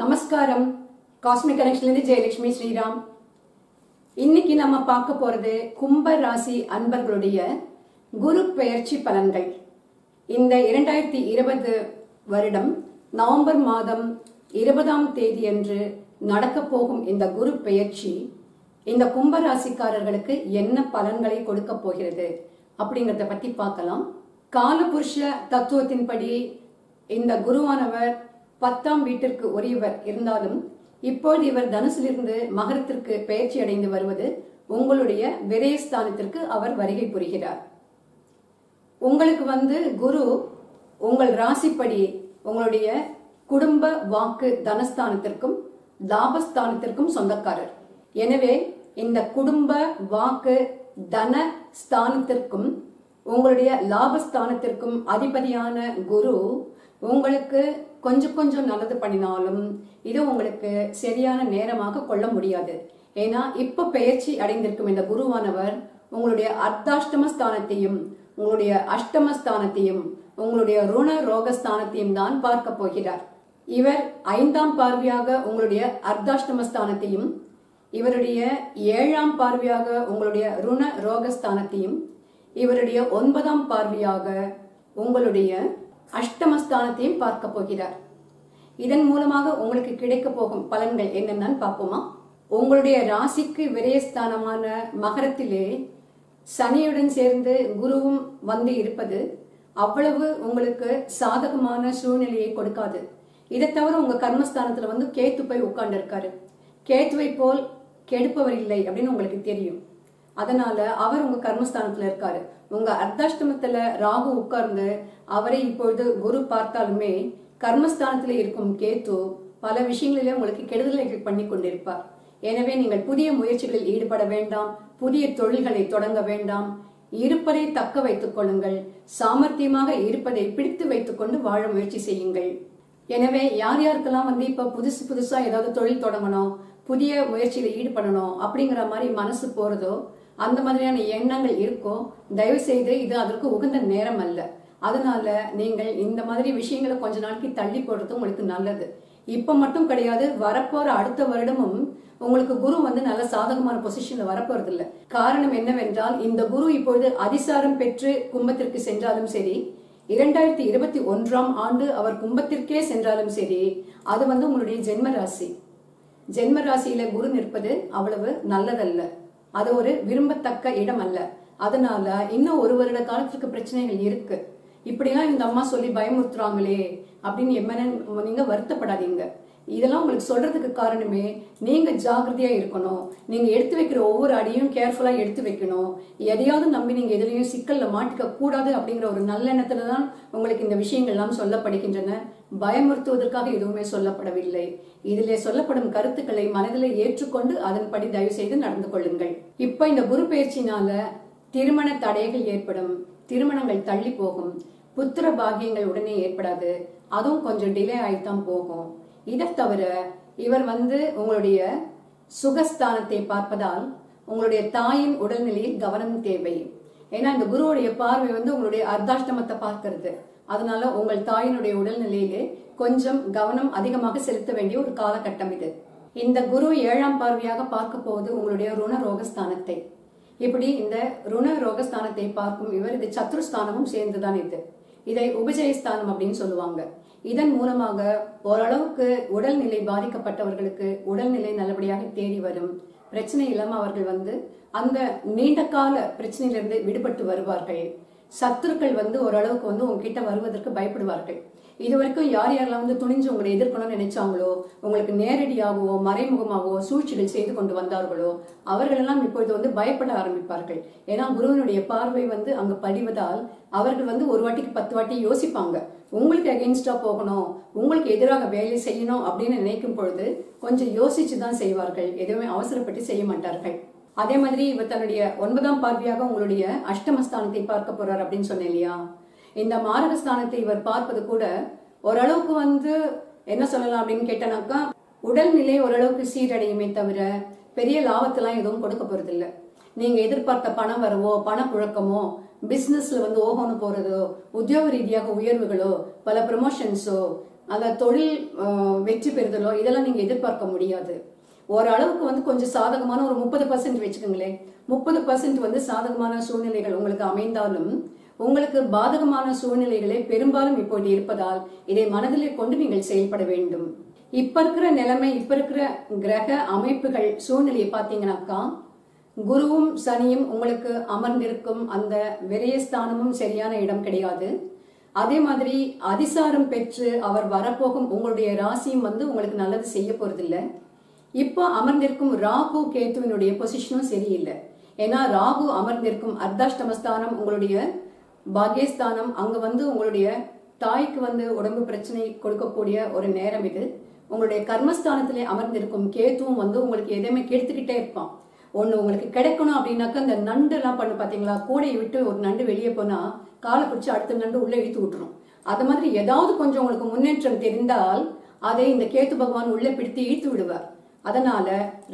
நமஸ்காரம். காஸ்மிக் கனெக்ஷன்லேருந்து ஜெயலட்சுமி ஸ்ரீராம். இன்னைக்கு நம்ம பார்க்க போறது கும்ப ராசி அன்பர்களுடைய குரு பெயர்ச்சி பலன்கள். இந்த இரண்டாயிரத்தி இருபது வருடம் நவம்பர் மாதம் இருபதாம் தேதியன்று நடக்க போகும் இந்த குரு பெயர்ச்சி இந்த கும்ப ராசிக்காரர்களுக்கு என்ன பலன்களை கொடுக்க போகிறது அப்படிங்கறத பத்தி பார்க்கலாம். காலபுருஷ தத்துவத்தின்படி இந்த குருவானவர் பத்தாம் வீட்டிற்கு உரியவர் இருந்தாலும் இப்போது இவர் தனுசிலிருந்து மகரத்திற்கு பெயர்ச்சி அடைந்து வருவது உங்களுடைய விரயஸ்தானத்திற்கு அவர் வருகை புரிகிறார். உங்களுக்கு வந்து குரு உங்கள் ராசிப்படி உங்களுடைய குடும்ப வாக்கு தனஸ்தானத்திற்கும் லாபஸ்தானத்திற்கும் சொந்தக்காரர். எனவே இந்த குடும்ப வாக்கு தன ஸ்தானத்திற்கும் உங்களுடைய லாபஸ்தானத்திற்கும் அதிபதியான குரு உங்களுக்கு கொஞ்சம் கொஞ்சம் நல்லது பண்ணினாலும் இது உங்களுக்கு சரியான நேரமாக கொள்ள முடியாது. ஏன்னா இப்ப பெயர்ச்சி அடைந்திருக்கும் இந்த குருவானவர் உங்களுடைய அர்த்தாஷ்டம ஸ்தானத்தையும் உங்களுடைய அஷ்டமஸ்தானத்தையும் உங்களுடைய ருண ரோகஸ்தானத்தையும் தான் பார்க்க போகிறார். இவர் ஐந்தாம் பார்வையாக உங்களுடைய அர்த்தாஷ்டமஸ்தானத்தையும் இவருடைய ஏழாம் பார்வையாக உங்களுடைய ருண ரோகஸ்தானத்தையும் இவருடைய ஒன்பதாம் பார்வையாக உங்களுடைய அஷ்டமஸ்தானத்தையும் பார்க்க போகிறார். இதன் மூலமாக உங்களுக்கு கிடைக்க போகும் பலன்கள் என்னென்னு பார்ப்போமா? உங்களுடைய ராசிக்கு விரயஸ்தானமான மகரத்திலே சனியுடன் சேர்ந்து குருவும் வந்து இருப்பது அவ்வளவு உங்களுக்கு சாதகமான சூழ்நிலையை கொடுக்காது. இதை தவிர உங்க கர்மஸ்தானத்துல வந்து கேத்து போய் உட்கார்ந்து இருக்காரு கேத்துவை போல் கெடுப்பவர் இல்லை அப்படின்னு உங்களுக்கு தெரியும். அதனால அவர் உங்க கர்மஸ்தானத்துல இருக்காரு. உங்க அர்த்தாஷ்டமத்துல ராகு உட்கார்ந்து அவரை இப்பொழுது குரு பார்த்தாலுமே கர்மஸ்தானத்துல இருக்கும் கேத்து பல விஷயங்களிலே உங்களுக்கு கெடுதலை பண்ணி கொண்டிருப்பார். எனவே நீங்கள் புதிய முயற்சிகளில் ஈடுபட வேண்டாம். புதிய தொழில்களை தொடங்க வேண்டாம். இருப்பதை தக்க வைத்துக் கொள்ளுங்கள். சாமர்த்தியமாக இருப்பதை பிடித்து வைத்துக் கொண்டு வாழ முயற்சி செய்யுங்கள். எனவே யார் யாருக்கெல்லாம் வந்து இப்ப புதுசு புதுசா ஏதாவது தொழில் தொடங்கணும் புதிய முயற்சியில ஈடுபடணும் அப்படிங்கிற மாதிரி மனசு போறதோ அந்த மாதிரியான எண்ணங்கள் இருக்கோ தயவு செய்து இது அதற்கு உகந்த நேரம் அல்ல. அதனால நீங்கள் இந்த மாதிரி விஷயங்களை கொஞ்ச நாளைக்கு தள்ளி போடுறது உங்களுக்கு நல்லது. இப்ப மட்டும் கிடையாது வரப்போற அடுத்த வருடமும் உங்களுக்கு குரு வந்து நல்ல சாதகமான பொசிஷன்ல வரப்போறது இல்ல காரணம் என்னவென்றால் இந்த குரு இப்பொழுது அதிசாரம் பெற்று கும்பத்திற்கு சென்றாலும் சரி இரண்டாயிரத்தி இருபத்தி ஒன்றாம் ஆண்டு அவர் கும்பத்திற்கே சென்றாலும் சரி அது வந்து உங்களுடைய ஜென்ம ராசி ஜென்ம ராசியில குரு நிற்பது அவ்வளவு நல்லதல்ல. அது ஒரு விரும்பத்தக்க இடம் அல்ல. அதனால இன்னும் ஒரு வருட காலத்துக்கு பிரச்சனைகள் இருக்கு. இப்படிலாம் இந்த அம்மா சொல்லி பயமுறுத்துறாங்களே அப்படின்னு எம்மன நீங்க வருத்தப்படாதீங்க. இதெல்லாம் உங்களுக்கு சொல்றதுக்கு காரணமே நீங்க ஜாகிரதையா இருக்கணும். நீங்க எடுத்து வைக்கிற ஒவ்வொரு அடியும் கேர்ஃபுல்லா எடுத்து வைக்கணும். எதையாவது நம்பி நீங்க எதுலையும் சிக்கல்ல மாட்டிக்க கூடாது அப்படிங்கிற ஒரு நல்லெண்ணத்துல தான் உங்களுக்கு இந்த விஷயங்கள் எல்லாம் சொல்லப்படுகின்றன. பயமுறுத்துவதற்காக எதுவுமே சொல்லப்படவில்லை. இதிலே சொல்லப்படும் கருத்துக்களை மனதில் ஏற்றுக்கொண்டு அதன்படி தயவு செய்து நடந்து கொள்ளுங்கள். இப்ப இந்த குரு பயிற்சினால திருமண தடைகள் ஏற்படும் திருமணங்கள் தள்ளி போகும் புத்திர பாகியங்கள் உடனே ஏற்படாது அதுவும் கொஞ்சம் டிலே ஆகித்தான் போகும். இதை தவிர இவர் வந்து உங்களுடைய சுகஸ்தானத்தை பார்ப்பதால் உங்களுடைய தாயின் உடல்நிலையில் கவனம் தேவை. ஏன்னா இந்த குருவுடைய பார்வை வந்து உங்களுடைய அர்த்தாஷ்டமத்தை பார்க்கிறது. அதனால உங்கள் தாயினுடைய உடல்நிலையிலே கொஞ்சம் கவனம் அதிகமாக செலுத்த வேண்டிய ஒரு காலகட்டம் இது. இந்த குரு ஏழாம் பார்வையாக பார்க்க போவது உங்களுடைய ருண ரோகஸ்தானத்தை. இப்படி இந்த ருண ரோகஸ்தானத்தை பார்க்கும் இவர் இது சத்ருஸ்தானமும் சேர்ந்துதான் இது. இதை உபஜயஸ்தானம் அப்படின்னு சொல்லுவாங்க. இதன் மூலமாக ஓரளவுக்கு உடல்நிலை பாதிக்கப்பட்டவர்களுக்கு உடல்நிலை நல்லபடியாக தேடி வரும். பிரச்சனை இல்லாம அவர்கள் வந்து அந்த நீண்ட கால பிரச்சனையிலிருந்து விடுபட்டு வருவார்கள். சத்துருக்கள் வந்து ஓரளவுக்கு வந்து உங்ககிட்ட வருவதற்கு பயப்படுவார்கள். இது வரைக்கும் யார் யாரெல்லாம் வந்து துணிஞ்சு உங்களை எதிர்க்கணும்னு நினைச்சாங்களோ உங்களுக்கு நேரடியாகவோ மறைமுகமாகவோ சூழ்ச்சிகள் செய்து கொண்டு வந்தார்களோ அவர்களெல்லாம் இப்பொழுது வந்து பயப்பட ஆரம்பிப்பார்கள். ஏன்னா குருவனுடைய பார்வை வந்து அங்கு படிவதால் அவர்கள் வந்து ஒரு வாட்டிக்கு பத்து வாட்டி யோசிப்பாங்க. உங்களுக்கு அகெயின்ஸ்டா போகணும் உங்களுக்கு எதிராக வேலை செய்யணும் அப்படின்னு நினைக்கும் பொழுது கொஞ்சம் யோசிச்சு தான் செய்வார்கள். எதுவுமே அவசரப்பட்டு செய்ய மாட்டார்கள். அதே மாதிரி இவர் தன்னுடைய ஒன்பதாம் பார்வையாக உங்களுடைய அஷ்டமஸ்தானத்தை பார்க்க போறார் அப்படின்னு சொன்னேன் இல்லையா? இந்த மாரகஸ்தானத்தை இவர் பார்ப்பது கூட ஓரளவுக்கு வந்து என்ன சொல்லலாம் அப்படின்னு கேட்டனாக்கா உடல்நிலை ஓரளவுக்கு சீரடையுமே தவிர பெரிய லாபத்தெல்லாம் எதுவும் கொடுக்க போறது இல்ல நீங்க எதிர்பார்த்த பணம் வரவோ பணப்புழக்கமோ பிசினஸ்ல வந்து ஓகோன்னு போறதோ உத்தியோக ரீதியாக உயர்வுகளோ பல ப்ரமோஷன்ஸோ அந்த தொழில் வெற்றி பெறுதலோ இதெல்லாம் நீங்க எதிர்பார்க்க முடியாது. ஓரளவுக்கு வந்து கொஞ்சம் சாதகமான ஒரு முப்பது பர்சன்ட் வச்சுக்கோங்களேன். முப்பது பர்சன்ட் வந்து சாதகமான சூழ்நிலைகள் உங்களுக்கு அமைந்தாலும் உங்களுக்கு பாதகமான சூழ்நிலைகளே பெரும்பாலும் இப்போது இருப்பதால் இதை மனதிலே கொண்டு நீங்கள் செயல்பட வேண்டும். இப்ப இருக்கிற நிலைமை இப்ப இருக்கிற கிரக அமைப்புகள் சூழ்நிலையை பார்த்தீங்கன்னாக்கா குருவும் சனியும் உங்களுக்கு அமர்ந்திருக்கும் அந்த விரயஸ்தானமும் சரியான இடம் கிடையாது. அதே மாதிரி அதிசாரம் பெற்று அவர் வரப்போகும் உங்களுடைய ராசியும் வந்து உங்களுக்கு நல்லது செய்ய போறதில்லை. இப்போ அமர்ந்திருக்கும் ராகு கேத்துவினுடைய பொசிஷனும் சரியில்லை. ஏன்னா ராகு அமர்ந்திருக்கும் அர்த்தாஷ்டமஸ்தானம் உங்களுடைய பாகியஸ்தானம். அங்க வந்து உங்களுடைய தாய்க்கு வந்து உடம்பு பிரச்சனை கொடுக்கக்கூடிய ஒரு நேரம் இது. உங்களுடைய கர்மஸ்தானத்திலே அமர்ந்திருக்கும் கேத்துவும் வந்து உங்களுக்கு எதையுமே கெடுத்துக்கிட்டே இருப்பான். ஒண்ணு உங்களுக்கு கிடைக்கணும் அப்படின்னாக்கா இந்த நண்டு எல்லாம் பண்ணு பாத்தீங்களா? கூடையை விட்டு ஒரு நண்டு வெளியே போனா காலை பிடிச்சி அடுத்த நண்டு உள்ள இழுத்து விட்டுரும். அது மாதிரி ஏதாவது கொஞ்சம் உங்களுக்கு முன்னேற்றம் தெரிந்தால் அதை இந்த கேத்து பகவான் உள்ளே பிடித்து இழுத்து விடுவார். அதனால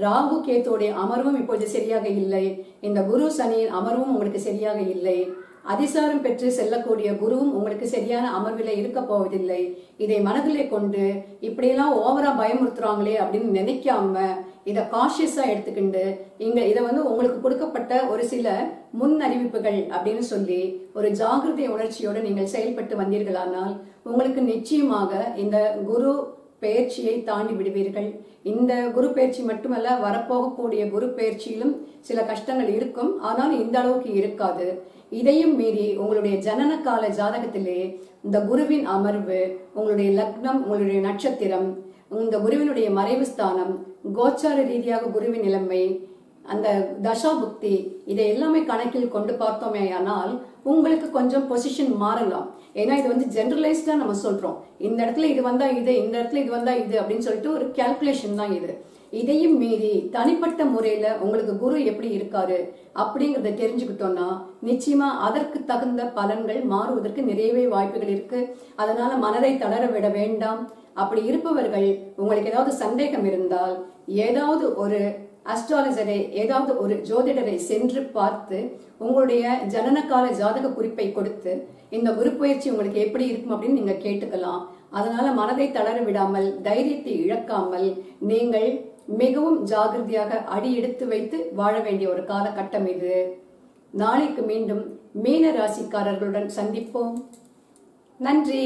ராகு கேத்தோடைய அமர்வும் இப்போது சரியாக இல்லை. இந்த குரு சனியின் அமர்வும் உங்களுக்கு சரியாக இல்லை. அதிசாரம் பெற்று செல்லக்கூடிய குருவும் உங்களுக்கு சரியான அமர்வில் இருக்க போவதில்லை. இதை மனதிலே கொண்டு இப்படியெல்லாம் ஓவரா பயமுறுத்துறாங்களே அப்படின்னு நினைக்காம இதை காஷியஸா எடுத்துக்கிண்டு இங்க இதை வந்து உங்களுக்கு கொடுக்கப்பட்ட ஒரு சில முன் அறிவிப்புகள் அப்படின்னு சொல்லி ஒரு ஜாகிரதை உணர்ச்சியோட நீங்கள் செயல்பட்டு வந்தீர்களானால் உங்களுக்கு நிச்சயமாக இந்த குரு பயிற்சியை தாண்டி விடுவீர்கள். இந்த குரு பயிற்சி மட்டுமல்ல வரப்போகக்கூடிய குரு பயிற்சியிலும் சில கஷ்டங்கள் இருக்கும். ஆனால் இந்த அளவுக்கு இருக்காது. இதையும் மீறி உங்களுடைய ஜனன கால ஜாதகத்திலே இந்த குருவின் அமர்வு உங்களுடைய லக்னம் உங்களுடைய நட்சத்திரம் இந்த குருவினுடைய மறைவு ஸ்தானம் கோச்சார ரீதியாக குருவின் நிலைமை அந்த தசா புக்தி இதை எல்லாமே கணக்கில் கொண்டு பார்த்தோமே ஆனால் உங்களுக்கு கொஞ்சம் பொசிஷன் மாறலாம். ஏன்னா இது வந்து ஜென்ரலைஸ்டா நம்ம சொல்றோம். இந்த இடத்துல இது வந்தா இது இந்த இடத்துல இது வந்தா இது அப்படின்னு சொல்லிட்டு ஒரு கால்குலேஷன் தான் இது. இதையும் மீறி தனிப்பட்ட முறையில உங்களுக்கு குரு எப்படி இருக்காரு அப்படிங்கறத தெரிஞ்சுக்கிட்டோம்னா நிச்சயமா அதற்கு தகுந்த பலன்கள் மாறுவதற்கு நிறையவே வாய்ப்புகள் இருக்கு. அதனால மனதை தளர விட வேண்டாம். அப்படி இருப்பவர்கள் உங்களுக்கு ஏதாவது சந்தேகம் இருந்தால் ஏதாவது ஒரு அஸ்ட்ராலஜரை ஏதாவது ஒரு ஜோதிடரை சென்று பார்த்து உங்களுடைய ஜனனகால ஜாதக குறிப்பை கொடுத்து இந்த உருப்பெயர்ச்சி உங்களுக்கு எப்படி இருக்கும் அப்படின்னு நீங்க கேட்டுக்கலாம். அதனால மனதை தளர விடாமல் தைரியத்தை இழக்காமல் நீங்கள் மிகவும் ஜாகிரதையாக அடி எடுத்து வைத்து வாழ வேண்டிய ஒரு காலகட்டம் இது. நாளைக்கு மீண்டும் மீன ராசிக்காரர்களுடன் சந்திப்போம். நன்றி.